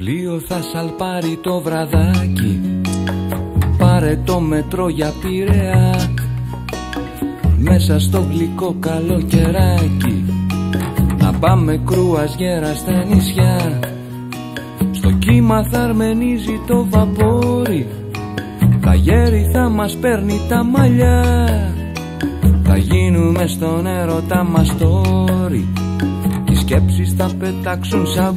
πλοίο θα σαλπάρει το βραδάκι. Πάρε το μετρό για Πειραιά. Μέσα στο γλυκό καλοκαιράκι. Να πάμε κρουαζιέρα στα νησιά. Στο κύμα θα αρμενίζει το βαπόρι. Τα γέρι θα μας παίρνει τα μαλλιά. Θα γίνουμε στον έρωτα μας τόρι Οι σκέψεις θα πετάξουν σαν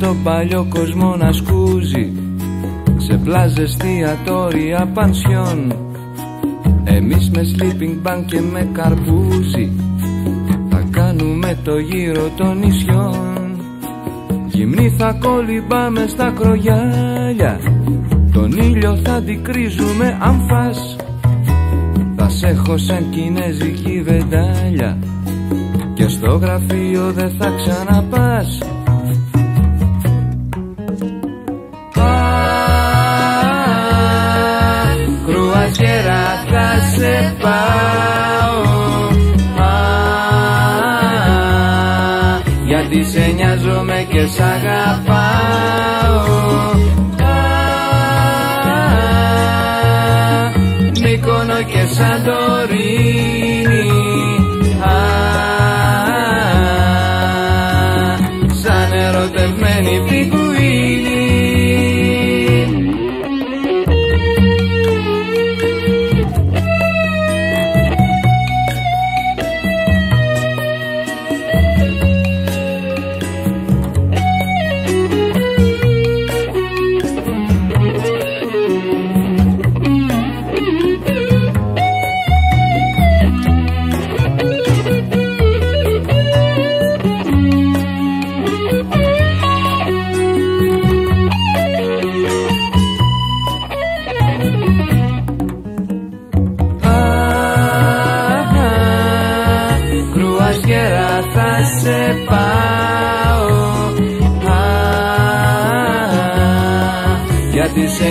τον παλιό κόσμο να σκούζει. Σε πλάζες, εστιατόρια, πανσιόν. Εμείς με sleeping bag και με καρπούζι. Θα κάνουμε το γύρο των νησιών. Γυμνή θα κολυμπάμε στα κρογιάλια. Τον ήλιο θα αντικρίζουμε αν φας Θα σε έχω σαν κινέζικη βεντάλια. Και στο γραφείο δεν θα ξαναπάς σ' αγαπάω. Μύκονο και Σαντορίνη θα σε πάω. Α, α, Γιατί σε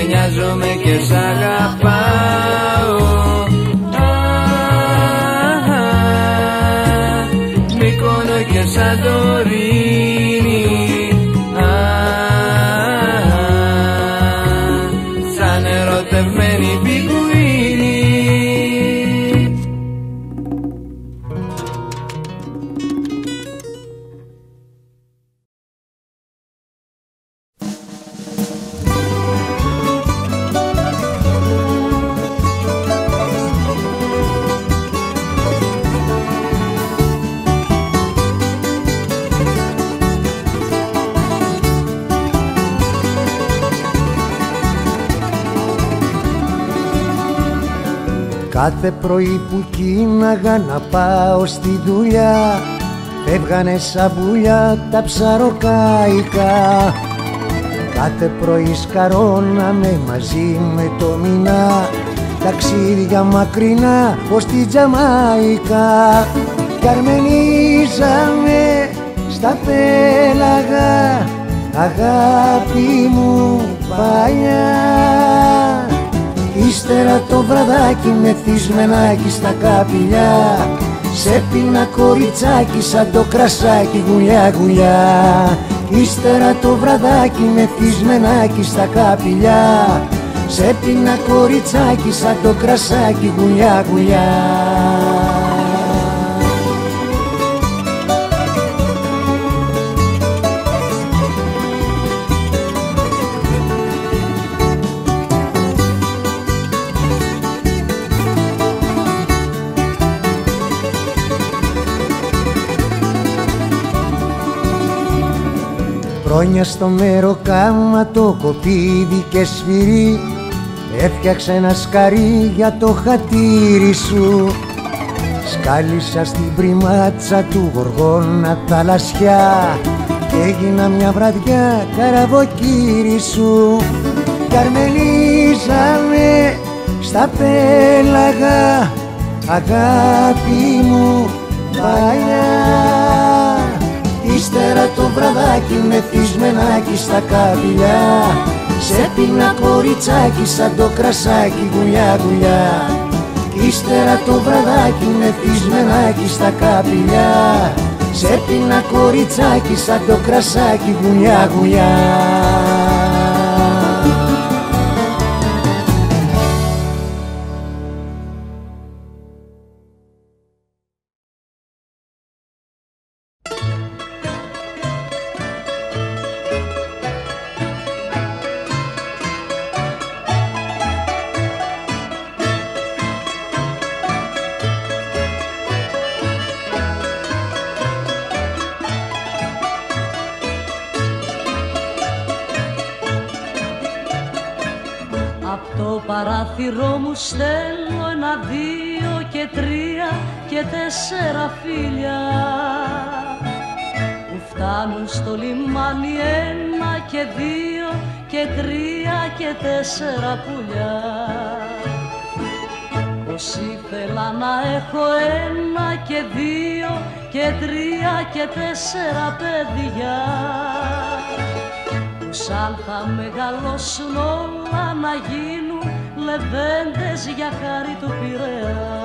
Κάθε πρωί που κίναγα να πάω στη δουλειά Φεύγανε σαν πουλιά τα ψαροκάικα Κάθε πρωί σκαρώναμε μαζί με το μηνά Ταξίδια μακρινά ως τη Τζαμάικα Κι αρμενίζαμε στα πέλαγα Αγάπη μου παλιά Ύστερα το βραδάκι με θυσμενάκι στα καπηλιά. Σε πίνα κοριτσάκι σαν το κρασάκι γουλιά γουλιά. Ύστερα το βραδάκι με θυσμενάκι στα καπηλιά. Σε πίνα κοριτσάκι σαν το κρασάκι γουλιά γουλιά Χρόνια στο μέρο κάμα το κοπίδι και σφυρί. Έφτιαξε ένα σκαρί για το χατήρι σου. Σκάλισα στην πριμάτσα του γοργόνα τα λασιά. Κι έγινα μια βραδιά καραβοκύρι σου. Καρμελίζανε στα πέλαγα. Αγάπη μου παλιά Ύστερα το βραδάκι με θυσμενάκι στα καβιλιά Σε πίνα κοριτσάκι σαν το κρασάκι γουλιά γουλιά. Ύστερα το βραδάκι με θυσμενάκι στα καπηλιά. Σε πίνα κοριτσάκι σαν το κρασάκι γουλιά γουλιά παράθυρό μου στέλνω ένα, δύο και τρία και τέσσερα φίλια. Που φτάνουν στο λιμάνι ένα και δύο και τρία και τέσσερα πουλιά. Πως ήθελα να έχω ένα και δύο και τρία και τέσσερα παιδιά. Που σαν θα μεγαλώσουν όλα να γίνουν λεβέντες για χάρη του Πειραιά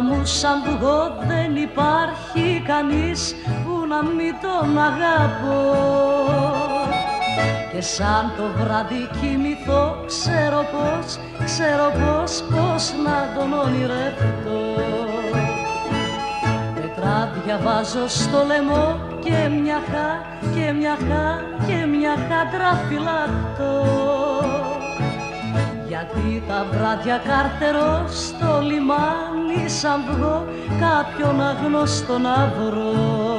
μου σαν βγω δεν υπάρχει κανείς που να μην τον αγαπώ. Και σαν το βράδυ κοιμηθώ ξέρω πως, ξέρω πως, πως να τον ονειρευτώ. Πετράδια βάζω στο λαιμό και μια χά, και μια χά, και μια χάντρα φυλακτώ γιατί τα βράδια καρτερώ στο λιμάνι σαν βγω κάποιον αγνώστο να βρω